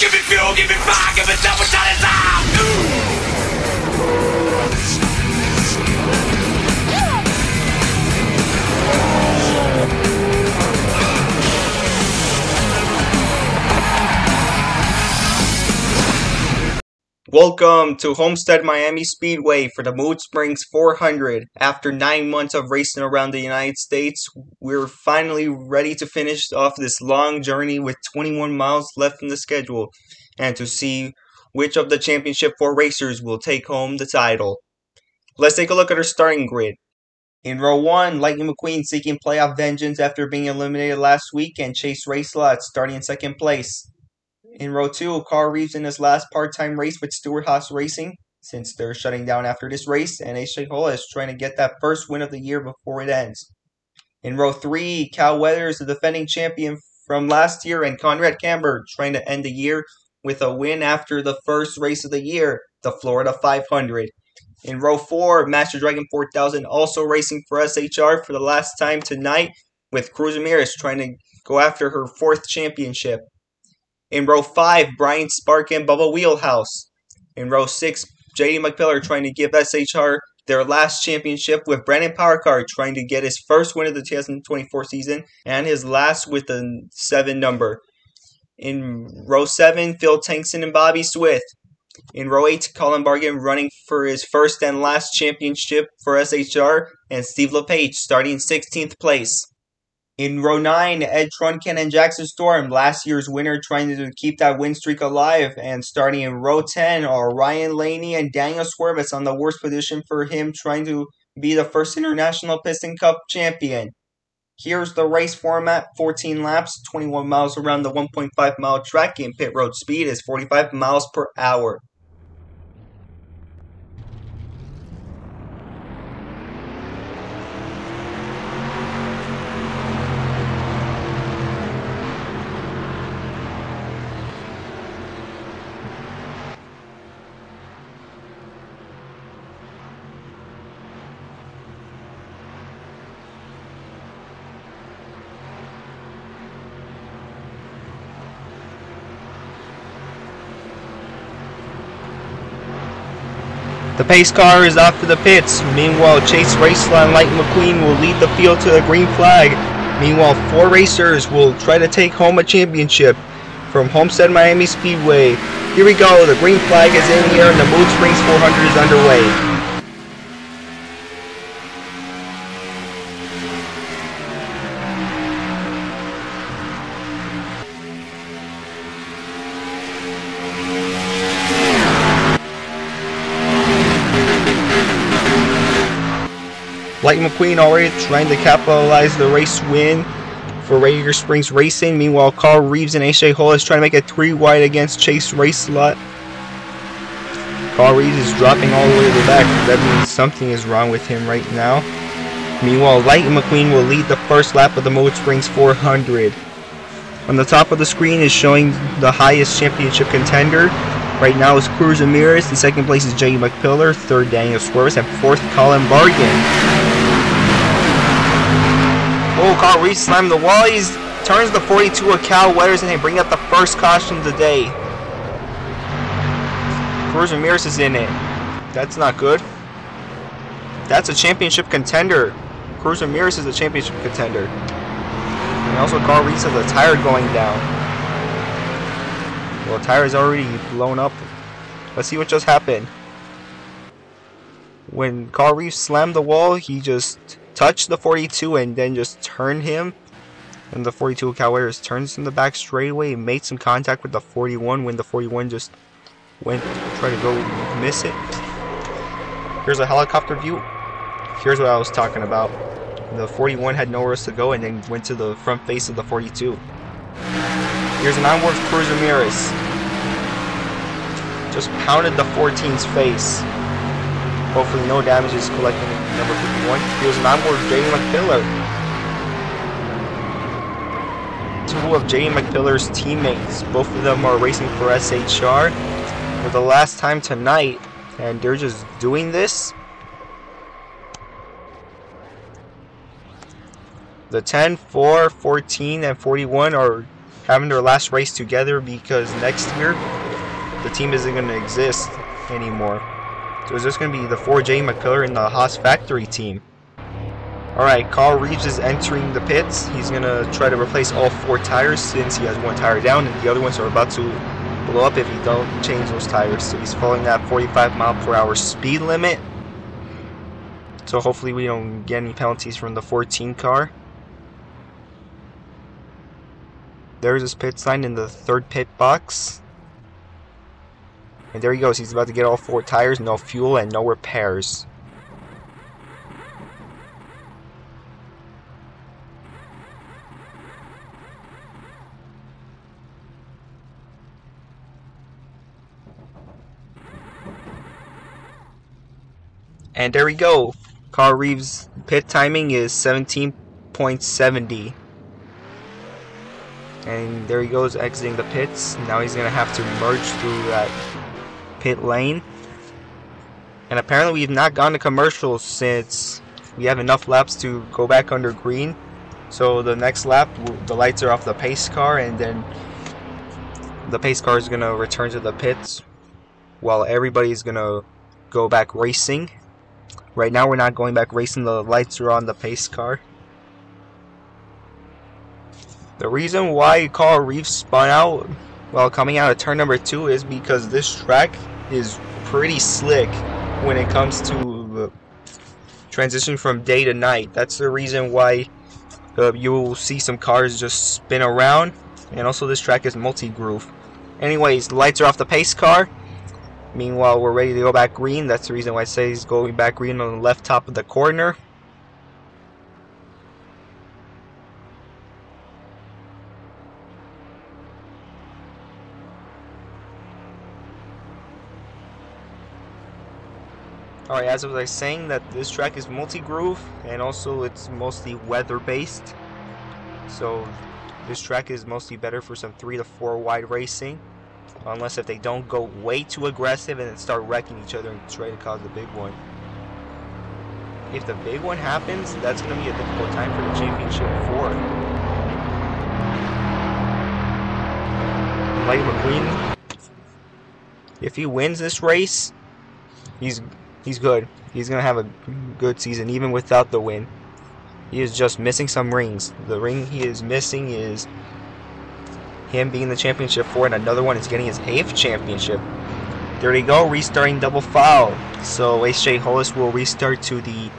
Give me fuel, give me fire, give me double shot inside. Welcome to Homestead Miami Speedway for the Mood Springs 400. After nine months of racing around the United States, we're finally ready to finish off this long journey with 21 miles left in the schedule and to see which of the championship four racers will take home the title. Let's take a look at our starting grid. In row one, Lightning McQueen seeking playoff vengeance after being eliminated last week, and Chase Racelott starting in second place. In row two, Carl Reeves in his last part-time race with Stewart Haas Racing, since they're shutting down after this race, and AJ Hollis is trying to get that first win of the year before it ends. In row three, Cal Weathers, the defending champion from last year, and Conrad Camber trying to end the year with a win after the first race of the year, the Florida 500. In row four, Master Dragon 4000 also racing for SHR for the last time tonight, with Cruz Ramirez trying to go after her fourth championship. In row 5, Brian Spark and Bubba Wheelhouse. In row 6, JD McPillar trying to give SHR their last championship with Brandon Powercard trying to get his first win of the 2024 season and his last with a 7 number. In row 7, Phil Tankson and Bobby Swift. In row 8, Colin Bargan running for his first and last championship for SHR and Steve Lapage starting 16th place. In row 9, Ed Truncan and Jackson Storm, last year's winner, trying to keep that win streak alive. And starting in row 10 are Ryan Laney and Daniel Swervis on the worst position for him, trying to be the first International Piston Cup champion. Here's the race format 14 laps, 21 miles around the 1.5 mile track, and pit road speed is 45 miles per hour. Pace car is off to the pits. Meanwhile, Chase Raceline Light McQueen will lead the field to the green flag. Meanwhile, four racers will try to take home a championship from Homestead Miami Speedway. Here we go. The green flag is in here and the Mood Springs 400 is underway. Lightning McQueen already trying to capitalize the race win for Radiator Springs Racing. Meanwhile, Carl Reeves and AJ Hole is trying to make it three wide against Chase Race Racelott. Carl Reeves is dropping all the way to the back. That means something is wrong with him right now. Meanwhile, Lightning McQueen will lead the first lap of the Mood Springs 400. On the top of the screen is showing the highest championship contender. Right now is Cruz Ramirez. In second place is Jay McPillar. Third, Daniel Swerves. And fourth, Colin Bargan. Oh, Carl Reese slammed the wall. He turns the 42 of Cal Weathers and they bring up the first caution of the day. Cruz Ramirez is in it. That's not good. That's a championship contender. Cruz Ramirez is a championship contender. And also Carl Reese has a tire going down. Well, the tire is already blown up. Let's see what just happened. When Carl Reese slammed the wall, he just touch the 42 and then just turn him. And the 42 Cal Weathers turns in the back straightaway and made some contact with the 41 when the 41 just went try to go miss it. Here's a helicopter view. Here's what I was talking about. The 41 had nowhere else to go and then went to the front face of the 42. Here's an onward Cruz Ramirez. Just pounded the 14's face. Hopefully no damage is collected number 51. Here's an onboard J. McPillar. Two of J. McPillar's teammates. Both of them are racing for SHR for the last time tonight. And they're just doing this. The 10, 4, 14, and 41 are having their last race together because next year the team isn't going to exist anymore. So it's just going to be the 4J McPillar and the Haas factory team. Alright, Carl Reeves is entering the pits. He's going to try to replace all four tires since he has one tire down and the other ones are about to blow up if he don't change those tires. So he's following that 45 mile per hour speed limit. So hopefully we don't get any penalties from the 14 car. There's his pit sign in the third pit box. And there he goes. He's about to get all four tires, no fuel, and no repairs. And there we go. Carl Reeves' pit timing is 17.70. And there he goes exiting the pits. Now he's going to have to merge through that pit lane. And apparently we've not gone to commercials since we have enough laps to go back under green. So the next lap, the lights are off the pace car and then the pace car is going to return to the pits while everybody's going to go back racing. Right now we're not going back racing, the lights are on the pace car. The reason why Carl Reeves spun out while coming out of turn number 2 is because this track is pretty slick when it comes to transition from day to night. That's the reason why uh, you will see some cars just spin around and also this track is multi-groove. Anyways, lights are off the pace car. Meanwhile, we're ready to go back green. That's the reason why I say he's going back green on the left top of the corner. Alright, as I was saying that this track is multi-groove and also it's mostly weather-based. So this track is mostly better for some 3 to 4 wide racing. Unless if they don't go way too aggressive and start wrecking each other and try to cause the big one. If the big one happens, that's going to be a difficult time for the championship four. Light McQueen, if he wins this race, he's he's good. He's going to have a good season even without the win. He is just missing some rings. The ring he is missing is him being the championship four, and another one is getting his eighth championship. There we go, restarting double file. So AJ Hollis will restart to the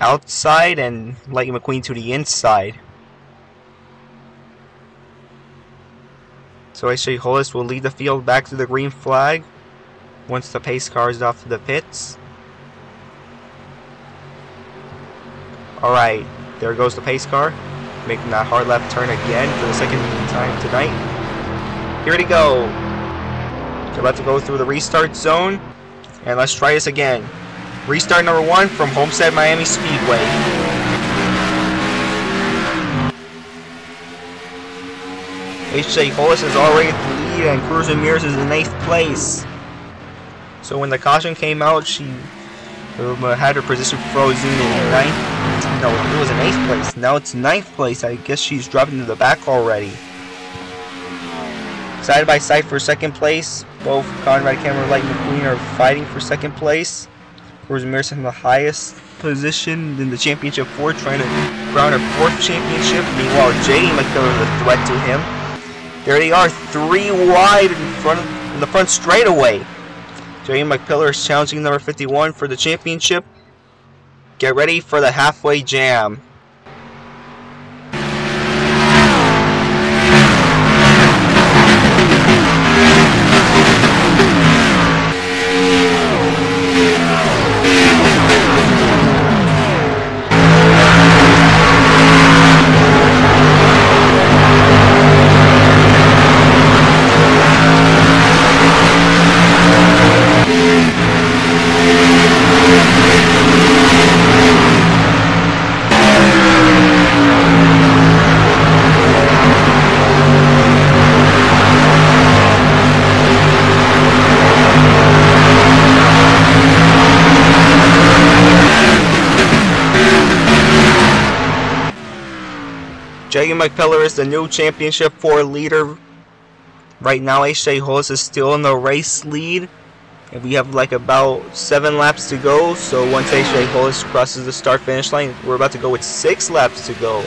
outside and Lightning McQueen to the inside. So AJ Hollis will lead the field back to the green flag once the pace car is off the pits. Alright, there goes the pace car making that hard left turn again for the second time tonight. Here we go. They're about to go through the restart zone. And let's try this again. Restart number one from Homestead Miami Speedway. H.J. Hollis is already the lead and Cruz Ramirez is in 8th place. So when the caution came out, she um, had her position frozen in 9th no, it was in 8th place. Now it's ninth place. I guess she's dropping to the back already. Side by side for second place. Both Conrad Cameron Light McQueen are fighting for second place. Cruz Ramirez in the highest position in the championship four, trying to crown her fourth championship. Meanwhile, JD McPillar is a threat to him. There they are, three wide in front in the front straightaway. JD McPillar is challenging number 51 for the championship. Get ready for the halfway jam. Jay McPillar is the new championship four leader. Right now, AJ Hollis is still in the race lead. And we have like about seven laps to go. So once AJ Hollis crosses the start finish line, we're about to go with six laps to go.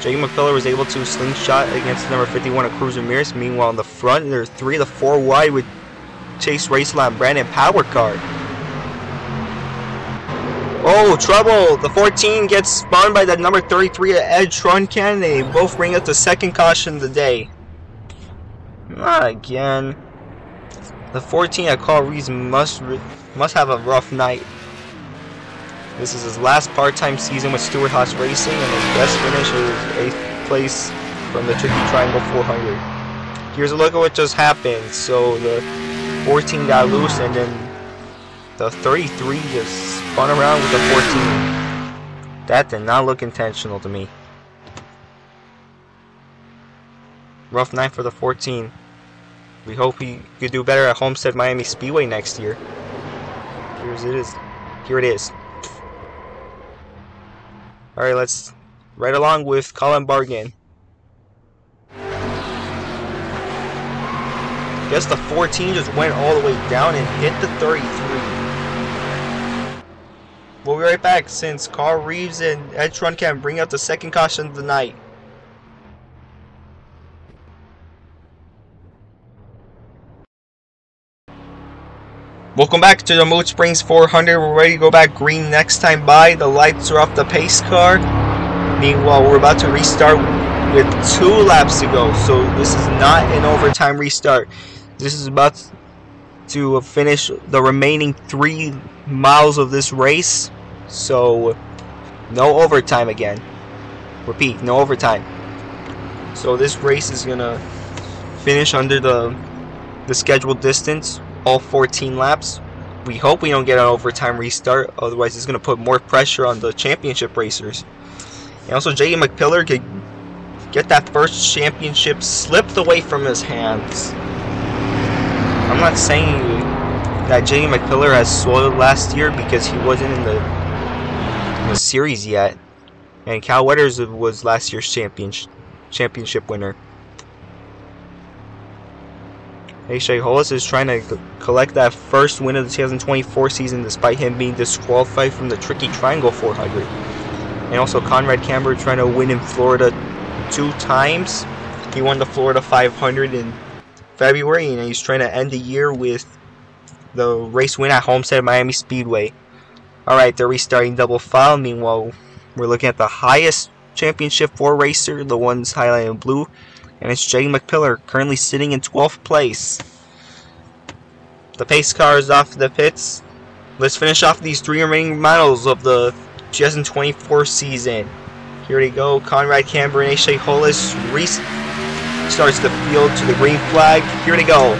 Jay McPillar was able to slingshot against number 51 of Cruz Ramirez. Meanwhile, in the front, there are three the four wide with Chase Racela and Brandon Power Car. Oh, trouble! The 14 gets spun by the number 33 Ed Truncan. They both bring up the second caution of the day. Not again. The 14 at Carl Reese must must have a rough night. This is his last part-time season with Stewart Haas Racing, and his best finish is 8th place from the Tricky Triangle 400. Here's a look at what just happened. So the 14 got loose, and then the 33 just spun around with the 14. That did not look intentional to me. Rough night for the 14. We hope he could do better at Homestead Miami Speedway next year. Here's it is. Here it is. Alright, let's right along with Colin Bargan. Guess the 14 just went all the way down and hit the 33. We'll be right back since Carl Reeves and Ed Run can bring out the second caution of the night. Welcome back to the Mood Springs 400. We're ready to go back green next time by. The lights are off the pace car. Meanwhile, we're about to restart with two laps to go. So this is not an overtime restart. This is about to finish the remaining three miles of this race. So, no overtime again. Repeat, no overtime. So this race is gonna finish under the the scheduled distance, all 14 laps. We hope we don't get an overtime restart, otherwise it's gonna put more pressure on the championship racers. And also, J.D. McPillar could get that first championship slipped away from his hands. I'm not saying that J.D. McPillar has soiled last year because he wasn't in the, in the series yet. And Cal Weathers was last year's champion, championship winner. AJ Hollis is trying to collect that first win of the 2024 season despite him being disqualified from the Tricky Triangle 400. And also Conrad Camber trying to win in Florida two times. He won the Florida 500 in February, and he's trying to end the year with the race win at Homestead Miami Speedway. Alright, they're restarting double file. Meanwhile, we're looking at the highest championship four racer, the one's highlighted in blue, and it's Jay McPillar, currently sitting in 12th place. The pace car is off the pits. Let's finish off these three remaining models of the 2024 season. Here we go. Conrad Camber and AJ Hollis starts the field to the green flag. Here they go.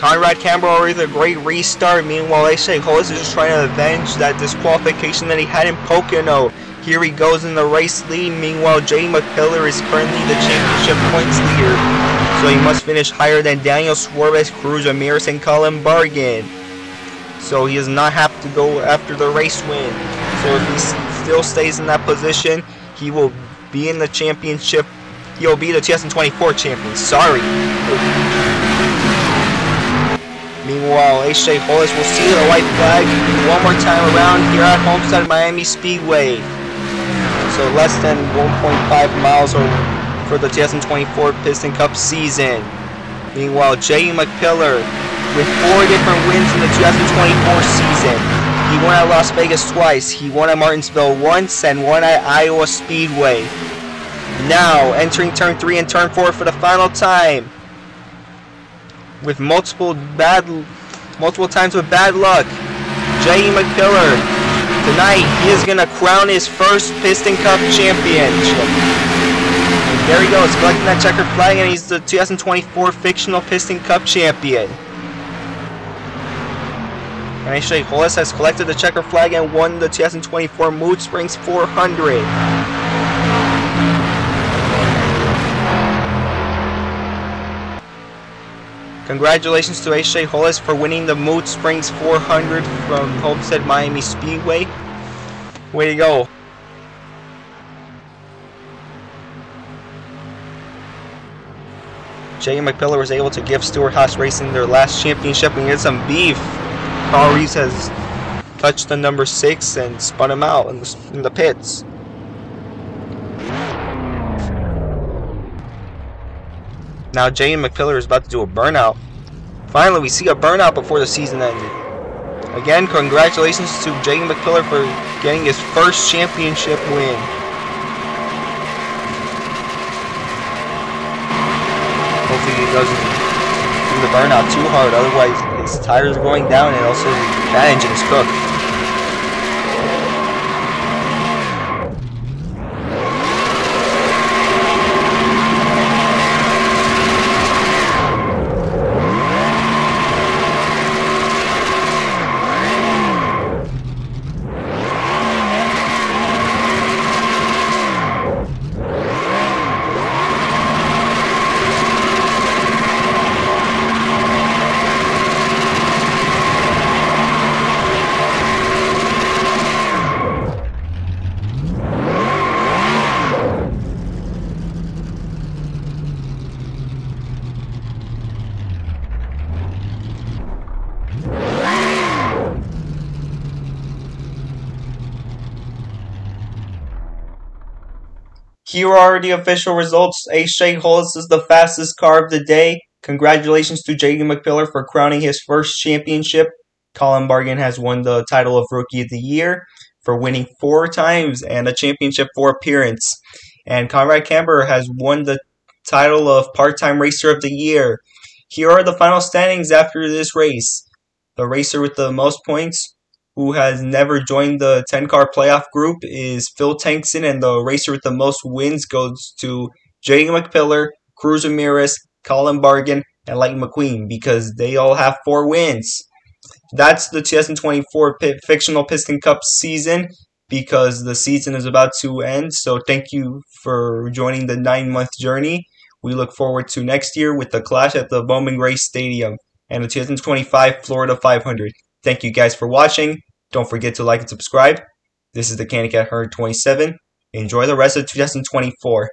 Conrad Camber with a great restart. Meanwhile, AJ Hollis is just trying to avenge that disqualification that he had in Pocono. Here he goes in the race lead. Meanwhile, Jay McPillar is currently the championship points leader. So he must finish higher than Daniel Suarez, Cruz Ramirez, and Colin Bargan. So he does not have to go after the race win. So if he still stays in that position, he will be in the championship. He'll be the 2024 champion. Sorry. Meanwhile, AJ Hollis will see the white flag one more time around here at Homestead Miami Speedway. So less than 1.5 miles for the 2024 Piston Cup season. Meanwhile, Jay McPillar with four different wins in the 2024 season. He won at Las Vegas twice, he won at Martinsville once, and won at Iowa Speedway. Now, entering turn 3 and turn 4 for the final time. With multiple bad multiple times with bad luck. Jay McPillar. Tonight he is gonna crown his first Piston Cup championship. And there he goes, collecting that checkered flag and he's the 2024 fictional Piston Cup champion. MHJ Hollis has collected the checker flag and won the 2024 Mood Springs 400. Congratulations to H.J. Hollis for winning the Mood Springs 400 from Homestead Miami Speedway. Way to go. Jay McPillar was able to give Stewart Haas Racing their last championship and get some beef. Carl Reeves has touched the number six and spun him out in the, in the pits. Now Jay McPillar is about to do a burnout. Finally, we see a burnout before the season ended. Again, congratulations to Jay McPillar for getting his first championship win. Hopefully he doesn't do the burnout too hard, otherwise his tires are going down and also that engine is cooked. Here are the official results. A Hollis is the fastest car of the day. Congratulations to J.D. McPillar for crowning his first championship. Colin Bargan has won the title of Rookie of the Year for winning four times and a championship for appearance. And Conrad Camber has won the title of Part-Time Racer of the Year. Here are the final standings after this race. The racer with the most points who has never joined the 10 car playoff group is Phil Tankson, and the racer with the most wins goes to Jay McPillar, Cruz Ramirez, Colin Bargan, and Lightning McQueen because they all have four wins. That's the 2024 P- Fictional Piston Cup season because the season is about to end. So thank you for joining the nine month journey. We look forward to next year with the clash at the Bowman Gray Stadium and the 2025 Florida 500. Thank you guys for watching. Don't forget to like and subscribe. This is the Candy Cat Herd 27. Enjoy the rest of 2024.